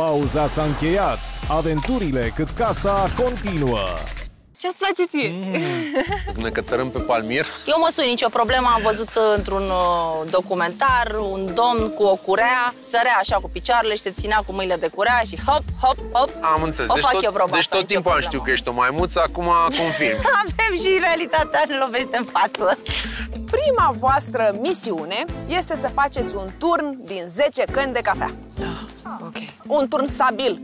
Pauza s-a încheiat. Aventurile cât casa continuă. Ce-ți place ție? Ne cățărăm pe palmier. Eu mă sui nicio problemă, am văzut uh, într-un uh, documentar un domn cu o curea, sărea așa cu picioarele și se ținea cu mâinile de curea și hop, hop, hop. Am înțeles. O deci fac tot, eu proba deci asta, tot nicio timpul am problemă. știut că ești o maimuță, acum confirm. Avem și realitatea ne lovește în față. Prima voastră misiune este să faceți un turn din 10 căni de cafea. Ok. Un turn stabil,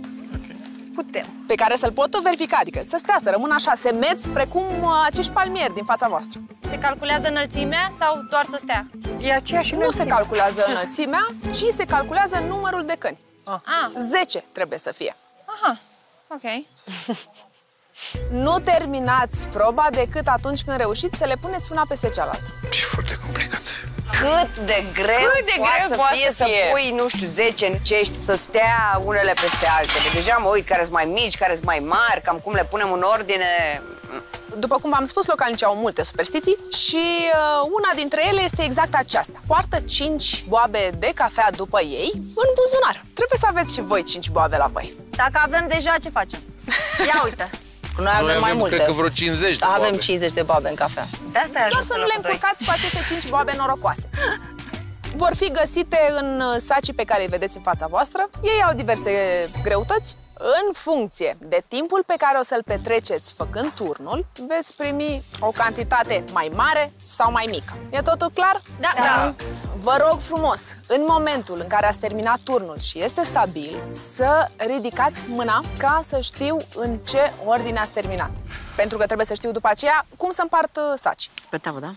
Putem. pe care să-l pot verifica, adică să stea, să rămână așa semeți, precum uh, acești palmieri din fața voastră. Se calculează înălțimea sau doar să stea? E aceeași Nu se calculează înălțimea, ci se calculează numărul de căni. Ah, 10 trebuie să fie. aha, ok. Nu terminați proba decât atunci când reușiți să le puneți una peste cealaltă. E foarte complicat. Cât de greu, Cât de poate greu să poate fie să fie? să pui, nu știu, 10 cești, să stea unele peste altele. Deja mă uit care sunt mai mici, care sunt mai mari, cam cum le punem în ordine. După cum v-am spus, localnicii au multe superstiții și uh, una dintre ele este exact aceasta. Poartă 5 boabe de cafea după ei în buzunar. Trebuie să aveți și voi 5 boabe la voi. Dacă avem deja, ce facem? Ia uite. Noi avem Noi mai avem, multe. cred că vreo 50 de Avem boabe. 50 de boabe în cafea. De asta e Doar să nu le încurcați cu aceste 5 boabe norocoase. Vor fi găsite în uh, sacii pe care îi vedeți în fața voastră. Ei au diverse greutăți. În funcție de timpul pe care o să-l petreceți făcând turnul, veți primi o cantitate mai mare sau mai mică. E totul clar? Da. da. Vă rog frumos, în momentul în care ați terminat turnul și este stabil, să ridicați mâna ca să știu în ce ordine ați terminat. Pentru că trebuie să știu după aceea cum să împart uh, saci. Pe tavă, da?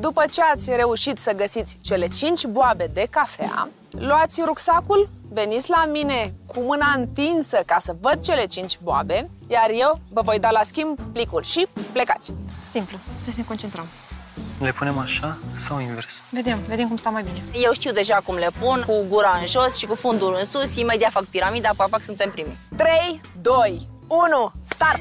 După ce ați reușit să găsiți cele 5 boabe de cafea, luați rucsacul, veniți la mine cu mâna întinsă ca să văd cele 5 boabe, iar eu vă voi da la schimb plicul și plecați. Simplu. Trebuie să ne concentrăm. Le punem așa sau invers? Vedem, vedem cum stau mai bine. Eu știu deja cum le pun, cu gura în jos și cu fundul în sus, imediat fac piramida, papac, suntem primii. 3, 2, 1, start!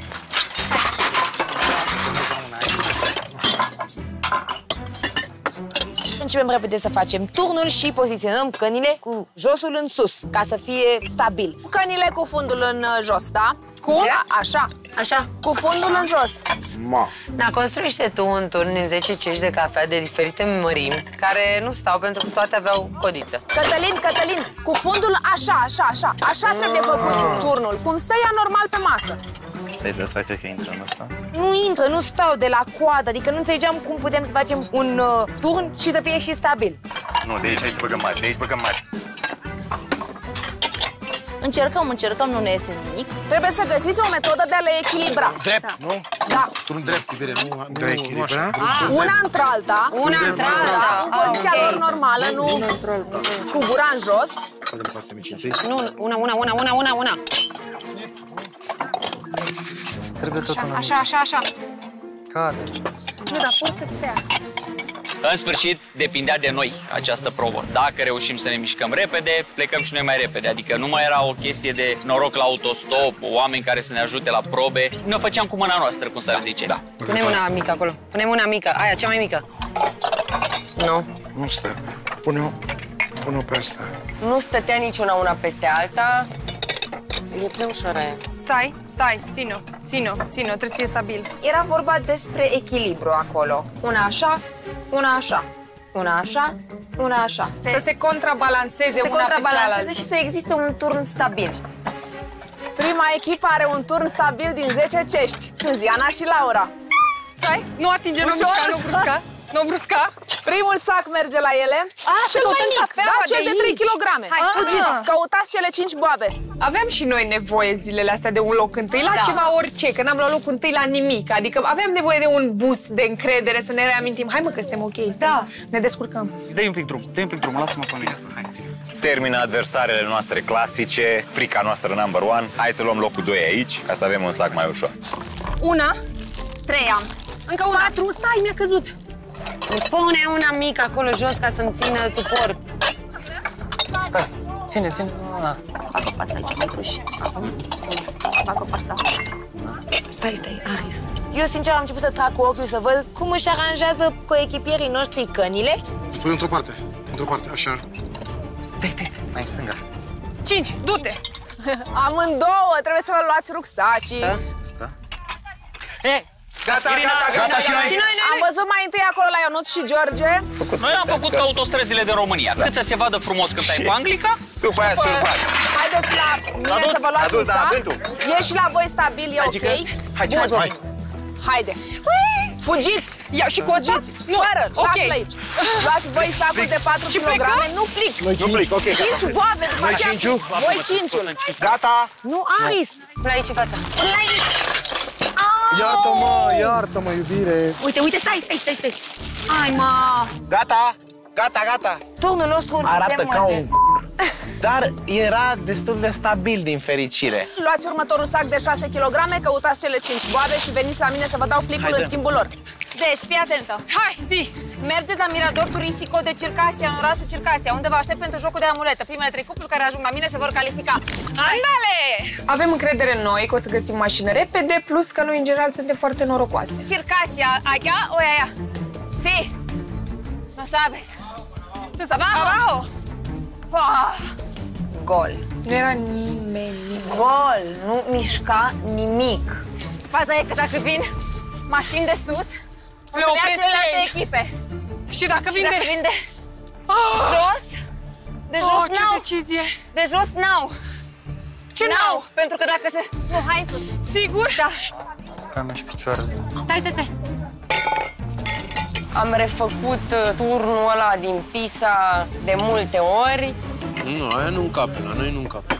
Începem repede să facem turnul și poziționăm cănile cu josul în sus, ca să fie stabil. Cănile cu fundul în uh, jos, da? Cum? A, așa. Așa? Cu fundul în jos. Ma. Da, construiește tu un turn din 10 cești de cafea de diferite mărimi, care nu stau pentru că toate aveau codiță. Cătălin, Cătălin, cu fundul așa, așa, așa. Așa trebuie făcut turnul, cum stă ea normal pe masă. Stai, de asta cred că intră în asta. Nu intră, nu stau de la coadă, adică nu înțelegeam cum putem să facem un uh, turn și să fie și stabil. Nu, de aici hai să băgăm mari, de aici băgăm mari. Încercăm, încercăm, nu ne iese nimic. Trebuie să găsiți o metodă de a le echilibra. Drept, nu? Da. Turn drept, Ibere, nu, nu, nu așa. Una între alta. Una între alta. În poziția Ah, ok. lor normală, nu cu gura în jos. Nu, una, una, una, una, una, una. Trebuie tot una. Așa, așa, așa. Cade. Nu, dar poți să stea. În sfârșit, depindea de noi această probă. Dacă reușim să ne mișcăm repede, plecăm și noi mai repede. Adică nu mai era o chestie de noroc la autostop, oameni care să ne ajute la probe. Ne o făceam cu mâna noastră, cum s-ar zice. Da. Punem una mică acolo. Punem una mică, aia, cea mai mică. Nu. Nu stă. Pune-o, pune-o pe asta. Nu stătea niciuna una peste alta. E prea ușoară aia. Stai, stai, ține-o, ține-o, ține-o, trebuie să fie stabil. Era vorba despre echilibru acolo. Una așa, una așa. Una așa, una așa. Să se contrabalanceze se una pe contrabalanceze cealaltă. și să existe un turn stabil. Prima echipă are un turn stabil din 10 cești. Sunt Ziana și Laura. Stai, nu atinge, nu Ușor, brusca, nu ușor. brusca. Nu brusca. Primul sac merge la ele. Ah, cel mai căutăm mic, cafeaua da? de Cel de 3 aici. kg. Hai, Fugiți, ah. căutați cele 5 boabe. Aveam și noi nevoie zilele astea de un loc întâi la Da. ceva orice, că n-am luat loc întâi la nimic. Adică aveam nevoie de un bus de încredere să ne reamintim. Hai mă că suntem ok, da. ne descurcăm. Dă-i un pic drum, dă-i un pic drum, lasă-mă pe mine. Hai, ține. Termină adversarele noastre clasice, frica noastră number one. Hai să luăm locul 2 aici, ca să avem un sac mai ușor. Una, Trei am. încă una. Patru, stai, mi-a căzut. Pune una mică acolo jos ca să-mi țină suport. Stai, ține, ține. Una. Fac o pasta aici, mai puși. Fac o pasta. Stai, stai, Aris. Eu, sincer, am început să trag cu ochiul să văd cum își aranjează coechipierii noștri cănile. Spune într-o parte, într-o parte, așa. Dai, dai, mai în stânga. Cinci, du-te! Amândouă, trebuie să vă luați rucsacii. Sta. E, gata, gata, gata, și noi. Și noi, Am văzut mai întâi acolo la Ionuț și George. Noi am făcut ca autostrăzile din România. Cât să se vadă frumos când ai cu Anglica, După aia stâlpat. Haideți la mine dus? să vă luați A dus, un da, sac. vântul. E și la voi stabil, e ok? Hai, Bun. hai, hai. Haide. Fugiți! Iau și coța? Fugiți! Fără, ok. lasă-l aici. Luați voi sacul de 4 kg, nu plic. Nu plic, ok, gata. 5 boabe după aceea. cinciul? Voi 5-ul. Gata! Nu, Ice. Până aici în fața. Până la aici. Iartă-mă, iartă-mă, iubire! Uite, uite, stai, stai, stai, stai! Ai, mă! Gata! Gata, gata! Turnul nostru Arată de ca măr. un Dar era destul de stabil din fericire. Luați următorul sac de 6 kg, căutați cele 5 boabe și veniți la mine să vă dau plicul Haide. în schimbul lor. Deci, fii atentă. Hai, zi! Mergeți la Mirador Turistico de Circasia, în orașul Circasia, unde vă aștept pentru jocul de amuletă. Primele trei cupluri care ajung la mine se vor califica. Andale! Avem încredere în noi că o să găsim mașină repede, plus că noi, în general, suntem foarte norocoase. Circasia, allá o allá. Sí. No sabes. Tu să Abajo! Ah. Gol. Nu era nimeni, nimeni. Gol, nu mișca nimic. Faza e că dacă vin mașini de sus, o Le să le ia opresc celelalte ei. echipe. Și dacă Și vinde... dacă vin de jos, de jos Oh, ce n-au. decizie! De jos n-au. Ce N-au, n-au? pentru că dacă se... Nu, hai în sus. Sigur? Da. Cam și picioarele. Stai, stai, stai. Am refăcut uh, turnul ăla din Pisa de multe ori. Nu, aia nu încape, la noi nu încape.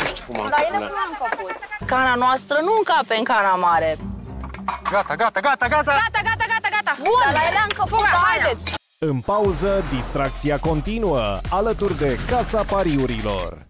Nu știu cum am Dar ele la... cum am făcut? Cana noastră nu încape în cana mare. Gata, gata, gata, gata! Gata, gata, gata, gata. Bun! Dar la ele am căput, Fuga, Ana. haideți! În pauză, distracția continuă, alături de Casa Pariurilor.